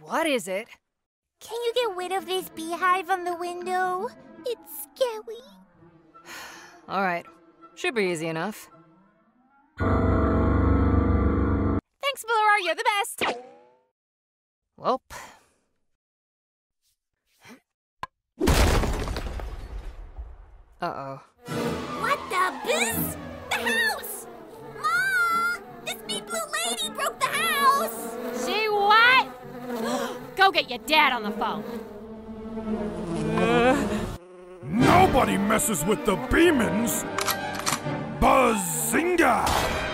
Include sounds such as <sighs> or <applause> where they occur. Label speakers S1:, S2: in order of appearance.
S1: What is it?
S2: Can you get rid of this beehive on the window? It's scary. <sighs>
S1: All right. Should be easy enough.
S3: Thanks, Flora. You're the best.
S1: Welp. <gasps> Uh-oh.
S3: Go get your dad on the phone.
S4: Nobody messes with the Beemans! Bazinga!